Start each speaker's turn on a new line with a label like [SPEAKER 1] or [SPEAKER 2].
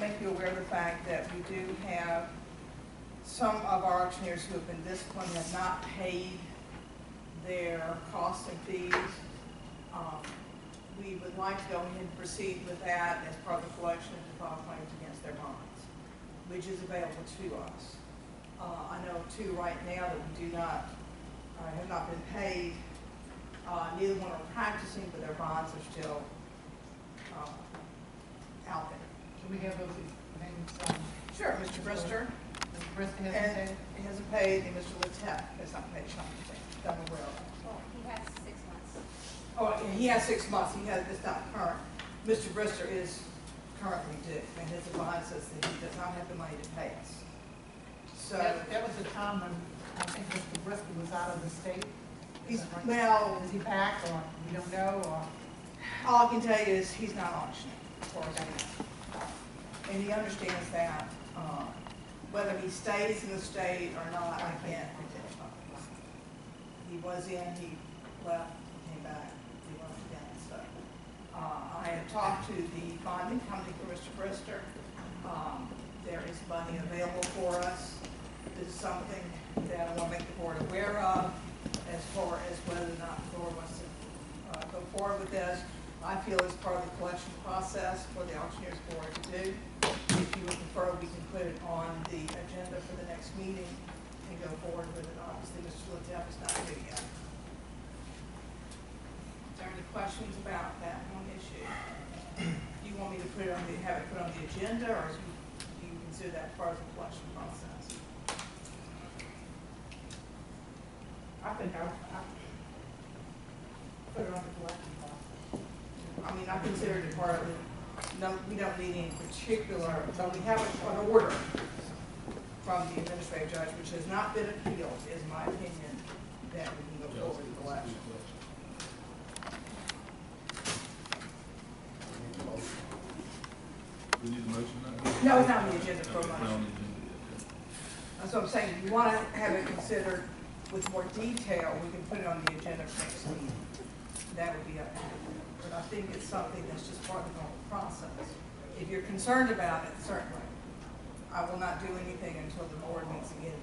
[SPEAKER 1] make you aware of the fact that we do have some of our auctioneers who have been disciplined have not paid their costs and fees. Um, We would like to go ahead and proceed with that as part of the collection of file claims against their bonds, which is available to us. Uh, I know two right now, that we do not, uh, have not been paid. Uh, neither one are practicing, but their bonds are still, uh, out there.
[SPEAKER 2] Can we have those names, um,
[SPEAKER 1] Sure, Mr. Brister.
[SPEAKER 2] Mr. Brister has
[SPEAKER 1] And
[SPEAKER 2] said?
[SPEAKER 1] he hasn't paid, and Mr. Letette has not paid something, that I'm.
[SPEAKER 3] Well, he has six months.
[SPEAKER 1] Oh, and he has six months, he has, it's not current. Mr. Brister is currently due, and his advisor says that he does not have the money to pay us. So,
[SPEAKER 2] That, that was the time when I think Mr. Briscoe was out of the state.
[SPEAKER 1] he's,
[SPEAKER 2] Is right?
[SPEAKER 1] well,
[SPEAKER 2] Is he back, or we don't know, or?
[SPEAKER 1] all I can tell you is he's not auctioning, as far as I know. And he understands that, uh, whether he stays in the state or not, I can't. He was in, he left, he came back, he was again, so. Uh, I have talked to the bonding company for Mr. Brister. Um, there is money available for us. This is something that I want to make the board aware of as far as whether or not the board wants to, uh, go forward with this. I feel it's part of the collection process for the auctioneer's board to do. If you would prefer, we can put it on the agenda for the next meeting and go forward with it. Obviously, Mr. Littell is not here yet. Is there any questions about that one issue? Do you want me to put it on the, have it put on the agenda, or do you, consider that part of the collection process?
[SPEAKER 2] I think I, I put it on the collection process.
[SPEAKER 1] I mean, I consider it part of it. No, we don't need any particular, but we have an order from the administrative judge, which has not been appealed, is my opinion, that we can go forward with the election.
[SPEAKER 4] We need a motion now?
[SPEAKER 1] No, it's not on the agenda for a motion.
[SPEAKER 4] on the agenda,
[SPEAKER 1] That's what I'm saying, if you want to have it considered with more detail, we can put it on the agenda for next meeting. That would be up to you. But I think it's something that's just part of the normal process. If you're concerned about it, certainly. I will not do anything until the board meets again,